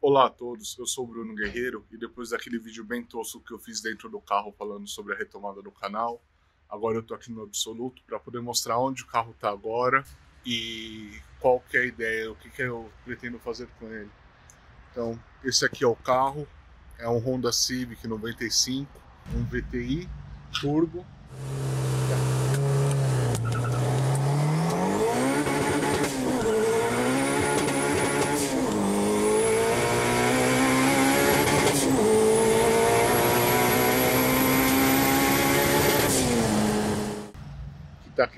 Olá a todos, eu sou o Bruno Guerreiro e depois daquele vídeo bem tosco que eu fiz dentro do carro falando sobre a retomada do canal, agora eu tô aqui no Absoluto para poder mostrar onde o carro tá agora e qual que é a ideia, o que, que eu pretendo fazer com ele. Então, esse aqui é o carro, é um Honda Civic 95, um VTI turbo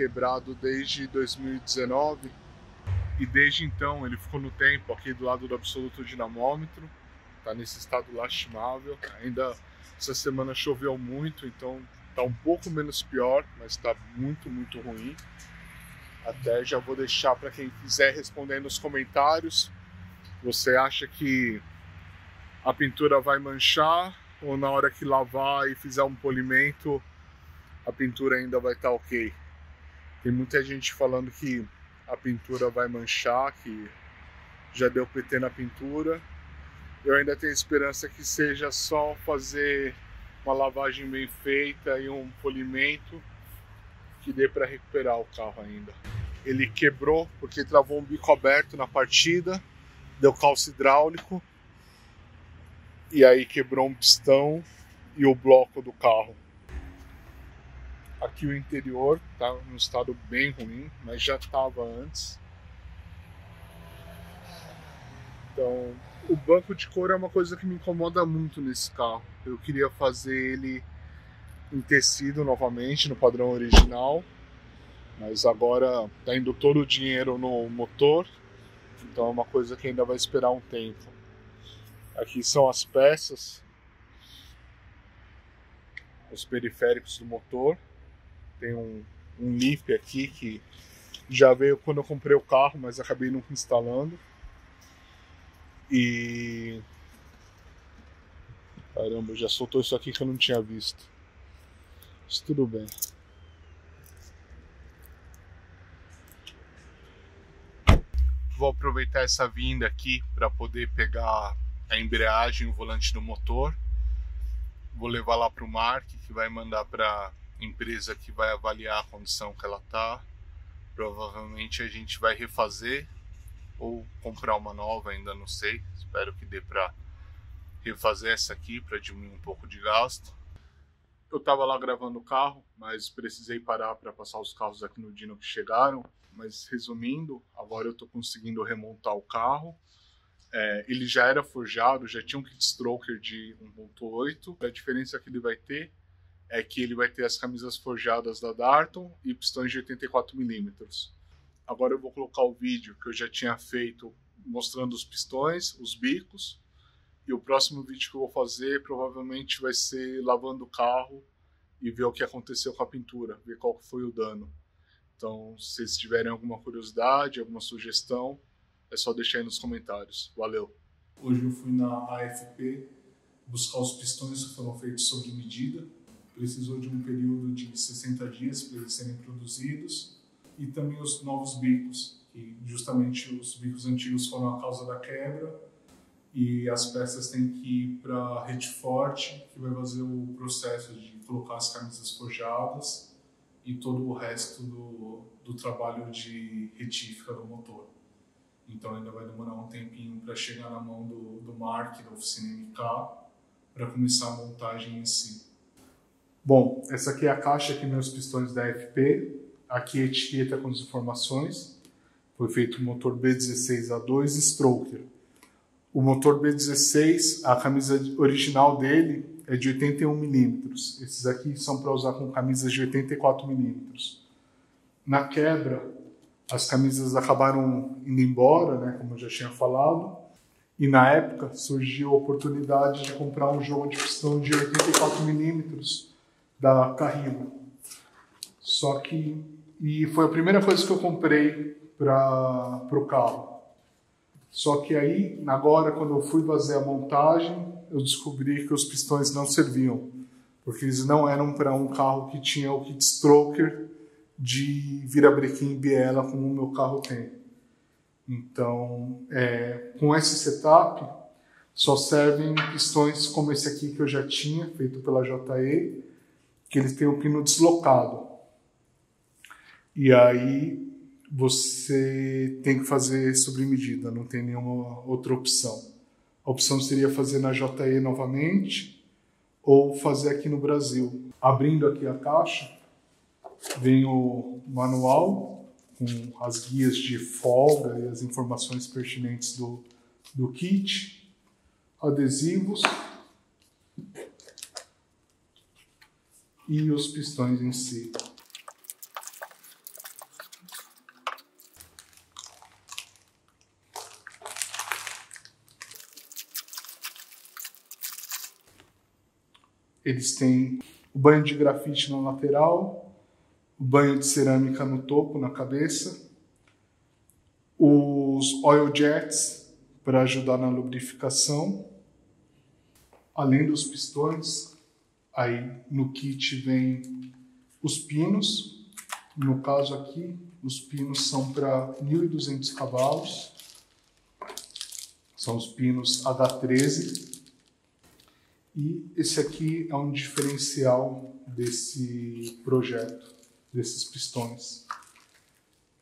quebrado desde 2019 e desde então ele ficou no tempo aqui do lado do absoluto dinamômetro, está nesse estado lastimável. Ainda essa semana choveu muito, então está um pouco menos pior, mas está muito, muito ruim. Até já vou deixar para quem quiser responder nos comentários. Você acha que a pintura vai manchar ou na hora que lavar e fizer um polimento a pintura ainda vai estar tá ok? Tem muita gente falando que a pintura vai manchar, que já deu PT na pintura. Eu ainda tenho esperança que seja só fazer uma lavagem bem feita e um polimento que dê para recuperar o carro ainda. Ele quebrou porque travou um bico aberto na partida, deu calço hidráulico e aí quebrou um pistão e o bloco do carro. Aqui o interior está num estado bem ruim, mas já estava antes. Então, o banco de couro é uma coisa que me incomoda muito nesse carro. Eu queria fazer ele em tecido novamente, no padrão original, mas agora está indo todo o dinheiro no motor, então é uma coisa que ainda vai esperar um tempo. Aqui são as peças, os periféricos do motor. Tem um, um Leaf aqui que já veio quando eu comprei o carro, mas acabei nunca instalando. E. Caramba, já soltou isso aqui que eu não tinha visto. Mas tudo bem. Vou aproveitar essa vinda aqui para poder pegar a embreagem, o volante do motor. Vou levar lá para o Mark, que vai mandar para empresa que vai avaliar a condição que ela está. Provavelmente a gente vai refazer ou comprar uma nova, ainda não sei. Espero que dê para refazer essa aqui para diminuir um pouco de gasto. Eu estava lá gravando o carro, mas precisei parar para passar os carros aqui no Dino que chegaram. Mas resumindo, agora eu estou conseguindo remontar o carro. É, ele já era forjado, já tinha um kit stroker de 1.8. A diferença que ele vai ter é que ele vai ter as camisas forjadas da Darton e pistões de 84mm. Agora eu vou colocar o vídeo que eu já tinha feito mostrando os pistões, os bicos, e o próximo vídeo que eu vou fazer provavelmente vai ser lavando o carro e ver o que aconteceu com a pintura, ver qual foi o dano. Então, se vocês tiverem alguma curiosidade, alguma sugestão, é só deixar aí nos comentários. Valeu! Hoje eu fui na AFP buscar os pistões que foram feitos sob medida precisou de um período de 60 dias para eles serem produzidos, e também os novos bicos, que justamente os bicos antigos foram a causa da quebra, e as peças têm que ir para a rede forte, que vai fazer o processo de colocar as camisas forjadas e todo o resto do, do trabalho de retífica do motor. Então ainda vai demorar um tempinho para chegar na mão do, do Mark, da oficina MK, para começar a montagem em si. Bom, essa aqui é a caixa que meus pistões da FP. Aqui a etiqueta com as informações. Foi feito o motor B16A2 Stroker. O motor B16, a camisa original dele é de 81 milímetros. Esses aqui são para usar com camisas de 84 milímetros. Na quebra, as camisas acabaram indo embora, né, como eu já tinha falado. E na época surgiu a oportunidade de comprar um jogo de pistão de 84 milímetros da Carrillo. Só que e foi a primeira coisa que eu comprei para o carro. Só que aí, agora, quando eu fui fazer a montagem, eu descobri que os pistões não serviam, porque eles não eram para um carro que tinha o kit stroker de virabrequim biela como o meu carro tem. Então, é, com esse setup, só servem pistões como esse aqui que eu já tinha, feito pela JE, que ele tem o pino deslocado. E aí você tem que fazer sobre medida, não tem nenhuma outra opção. A opção seria fazer na JE novamente ou fazer aqui no Brasil. Abrindo aqui a caixa, vem o manual com as guias de folga e as informações pertinentes do, do kit, adesivos e os pistões em si. Eles têm o banho de grafite na lateral, o banho de cerâmica no topo, na cabeça, os oil jets para ajudar na lubrificação, além dos pistões. Aí no kit vem os pinos. No caso aqui, os pinos são para 1.200 cavalos. São os pinos H13 e esse aqui é um diferencial desse projeto, desses pistões.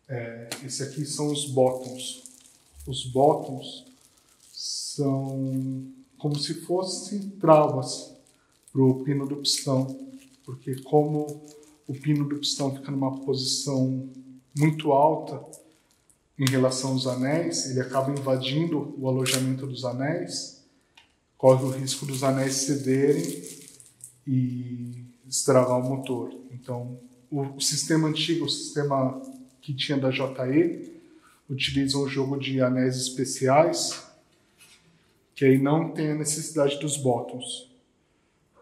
É, esse aqui são os bottoms. Os bottoms são como se fossem travas para o pino do pistão, porque como o pino do pistão fica numa posição muito alta em relação aos anéis, ele acaba invadindo o alojamento dos anéis corre o risco dos anéis cederem e estragar o motor. Então, o, sistema antigo, o sistema que tinha da JE, utiliza um jogo de anéis especiais, que aí não tem a necessidade dos bottoms.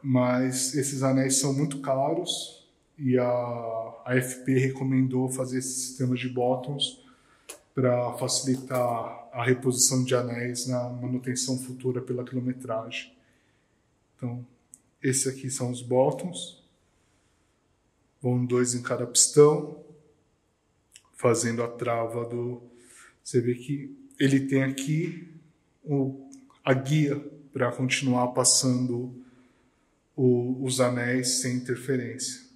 Mas esses anéis são muito caros e a, a FP recomendou fazer esse sistema de bottoms para facilitar a reposição de anéis na manutenção futura pela quilometragem. Então, esses aqui são os bottoms. Vão dois em cada pistão, fazendo a trava do. Você vê que ele tem aqui o, a guia para continuar passando o, os anéis sem interferência.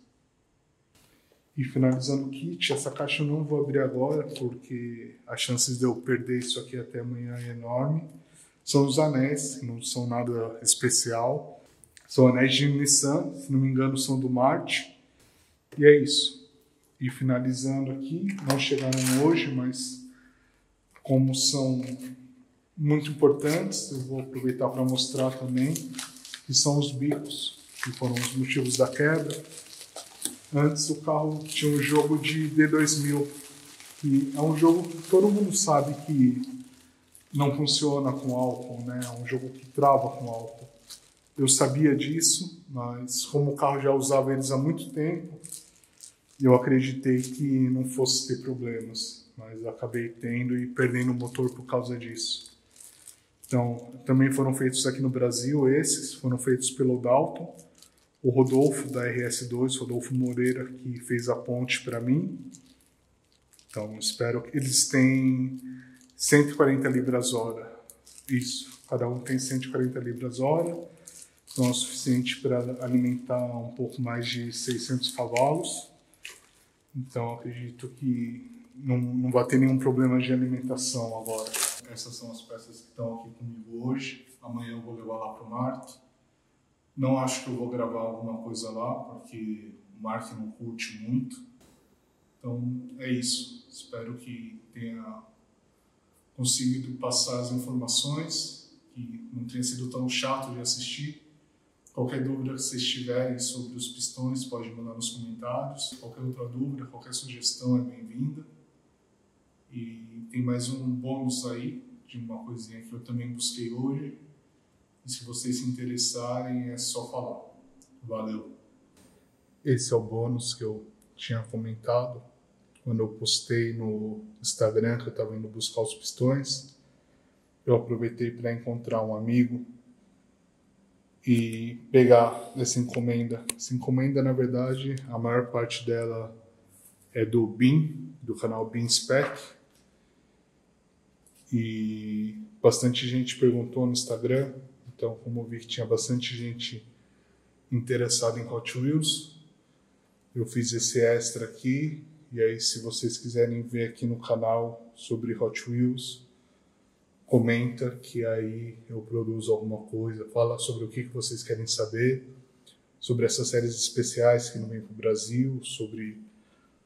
E finalizando o kit, essa caixa eu não vou abrir agora, porque as chances de eu perder isso aqui até amanhã é enorme. São os anéis, não são nada especial. São anéis de Nissan, se não me engano são do Marte. E é isso. E finalizando aqui, não chegaram hoje, mas como são muito importantes, eu vou aproveitar para mostrar também, que são os bicos, que foram os motivos da quebra. Antes o carro tinha um jogo de D2000, que é um jogo que todo mundo sabe que não funciona com álcool, né? É um jogo que trava com álcool. Eu sabia disso, mas como o carro já usava eles há muito tempo, eu acreditei que não fosse ter problemas, mas acabei tendo e perdendo o motor por causa disso. Então, também foram feitos aqui no Brasil esses, foram feitos pelo Dalton o Rodolfo da RS2, Rodolfo Moreira, que fez a ponte para mim. Então, espero que eles têm 140 libras hora. Isso, cada um tem 140 libras hora. Então, é o suficiente para alimentar um pouco mais de 600 cavalos. Então, acredito que não, não vai ter nenhum problema de alimentação agora. Essas são as peças que estão aqui comigo hoje. Amanhã eu vou levar lá para o Marte. Não acho que eu vou gravar alguma coisa lá, porque o Mark não curte muito. Então é isso. Espero que tenha conseguido passar as informações, que não tenha sido tão chato de assistir. Qualquer dúvida que vocês tiverem sobre os pistões, pode mandar nos comentários. Qualquer outra dúvida, qualquer sugestão é bem-vinda. E tem mais um bônus aí de uma coisinha que eu também busquei hoje, e se vocês se interessarem, é só falar. Valeu! Esse é o bônus que eu tinha comentado quando eu postei no Instagram que eu estava indo buscar os pistões. Eu aproveitei para encontrar um amigo e pegar essa encomenda. Essa encomenda, na verdade, a maior parte dela é do BIM, do canal BIM Spec. E bastante gente perguntou no Instagram, então como eu vi que tinha bastante gente interessada em Hot Wheels, eu fiz esse extra aqui. E aí, se vocês quiserem ver aqui no canal sobre Hot Wheels, comenta que aí eu produzo alguma coisa, fala sobre o que, que vocês querem saber, sobre essas séries especiais que não vêm para o Brasil, sobre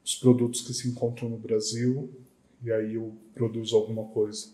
os produtos que se encontram no Brasil, e aí eu produzo alguma coisa.